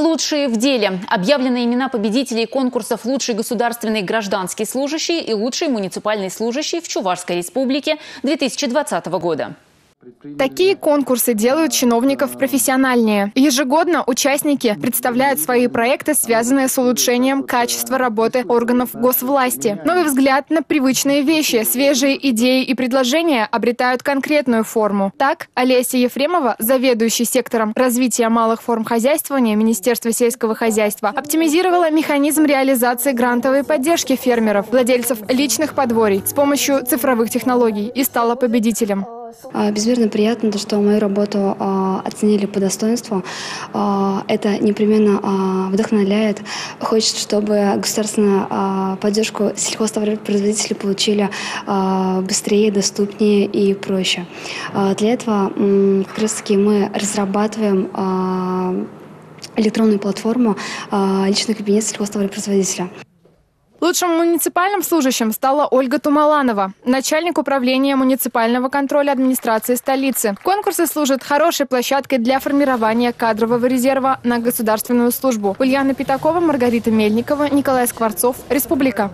Лучшие в деле. Объявлены имена победителей конкурсов «Лучший государственный гражданский служащий» и «Лучший муниципальный служащий» в Чувашской республике 2020 года. Такие конкурсы делают чиновников профессиональнее. Ежегодно участники представляют свои проекты, связанные с улучшением качества работы органов госвласти. Новый взгляд на привычные вещи, свежие идеи и предложения обретают конкретную форму. Так, Олеся Ефремова, заведующий сектором развития малых форм хозяйствования Министерства сельского хозяйства, оптимизировала механизм реализации грантовой поддержки фермеров, владельцев личных подворий с помощью цифровых технологий и стала победителем. А, безмерно приятно, то, что мою работу а, оценили по достоинству. А, это непременно вдохновляет. Хочется, чтобы государственную поддержку сельхозтоваропроизводители получили быстрее, доступнее и проще. Для этого как раз-таки мы разрабатываем электронную платформу личный кабинет сельхозтоваропроизводителя. Лучшим муниципальным служащим стала Ольга Тумаланова, начальник управления муниципального контроля администрации столицы. Конкурсы служат хорошей площадкой для формирования кадрового резерва на государственную службу. Ульяна Пятакова, Маргарита Мельникова, Николай Скворцов, Республика.